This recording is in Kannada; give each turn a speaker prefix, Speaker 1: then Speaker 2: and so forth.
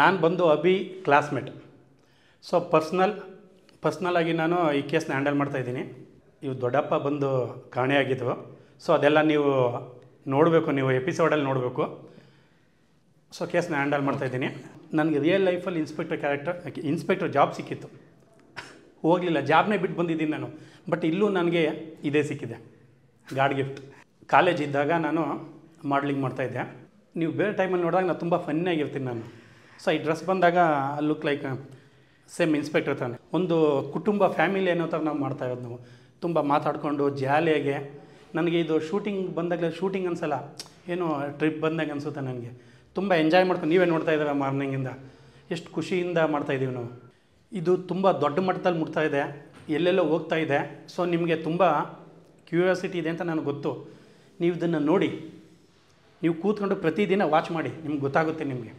Speaker 1: ನಾನು ಬಂದು ಅಭಿ ಕ್ಲಾಸ್ಮೇಟ್ ಸೊ ಪರ್ಸ್ನಲ್ ಪರ್ಸ್ನಲಾಗಿ ನಾನು ಈ ಕೇಸ್ನ ಹ್ಯಾಂಡಲ್ ಮಾಡ್ತಾಯಿದ್ದೀನಿ ಇವು ದೊಡ್ಡಪ್ಪ ಬಂದು ಕಾಣೆಯಾಗಿದ್ದವು ಸೊ ಅದೆಲ್ಲ ನೀವು ನೋಡಬೇಕು, ನೀವು ಎಪಿಸೋಡಲ್ಲಿ ನೋಡಬೇಕು. ಸೊ ಕೇಸ್ನ ಹ್ಯಾಂಡಲ್ ಮಾಡ್ತಾಯಿದ್ದೀನಿ ನನಗೆ ರಿಯಲ್ ಲೈಫಲ್ಲಿ ಇನ್ಸ್ಪೆಕ್ಟರ್ ಕ್ಯಾರೆಕ್ಟರ್ ಇನ್ಸ್ಪೆಕ್ಟರ್ ಜಾಬ್ ಸಿಕ್ಕಿತ್ತು. ಹೋಗಲಿಲ್ಲ ಜಾಬ್ನೇ ಬಿಟ್ಟು ಬಂದಿದ್ದೀನಿ ನಾನು. ಬಟ್ ಇಲ್ಲೂ ನನಗೆ ಇದೇ ಸಿಕ್ಕಿದೆ. ಗಾಡ್ ಗಿಫ್ಟ್ ಕಾಲೇಜ್ ಇದ್ದಾಗ ನಾನು ಮಾಡ್ಲಿಂಗ್ ಮಾಡ್ತಾಯಿದ್ದೆ ನೀವು ಬೇರೆ ಟೈಮಲ್ಲಿ ನೋಡಿದಾಗ ನಾನು ತುಂಬ ಫನ್ನಾಗಿರ್ತೀನಿ ನಾನು. ಸೊ ಈ ಡ್ರೆಸ್ ಬಂದಾಗ ಲುಕ್ ಲೈಕ್ ಸೇಮ್ ಇನ್ಸ್ಪೆಕ್ಟರ್ ತಾನೆ. ಒಂದು ಕುಟುಂಬ ಫ್ಯಾಮಿಲಿ ಅನ್ನೋ ಥರ ನಾವು ಮಾಡ್ತಾ ಇರೋದು ನಾವು. ತುಂಬ ಮಾತಾಡಿಕೊಂಡು, ಜಾಲಿಯಾಗೆ. ನನಗೆ ಇದು ಶೂಟಿಂಗ್ ಬಂದಾಗಲೇ ಶೂಟಿಂಗ್ ಅನ್ಸಲ್ಲ. ಏನೋ ಟ್ರಿಪ್ ಬಂದಾಗ ಅನಿಸುತ್ತೆ ನನಗೆ. ತುಂಬ ಎಂಜಾಯ್ ಮಾಡ್ಕೊಂಡು, ನೀವೇ ನೋಡ್ತಾ ಇದ್ದೀರ ಮಾರ್ನಿಂಗಿಂದ ಎಷ್ಟು ಖುಷಿಯಿಂದ ಮಾಡ್ತಾಯಿದ್ದೀವಿ ನಾವು. ಇದು ತುಂಬ ದೊಡ್ಡ ಮಟ್ಟದಲ್ಲಿ ಮುಟ್ತಾ ಇದೆ. ಎಲ್ಲೆಲ್ಲೋ ಹೋಗ್ತಾ ಇದೆ. ಸೊ ನಿಮಗೆ ತುಂಬ ಕ್ಯೂರಿಯಾಸಿಟಿ ಇದೆ ಅಂತ ನನಗೆ ಗೊತ್ತು. ನೀವು ಇದನ್ನು ನೋಡಿ, ನೀವು ಕೂತ್ಕೊಂಡು ಪ್ರತಿದಿನ ವಾಚ್ ಮಾಡಿ. ನಿಮ್ಗೆ ಗೊತ್ತಾಗುತ್ತೆ ನಿಮಗೆ.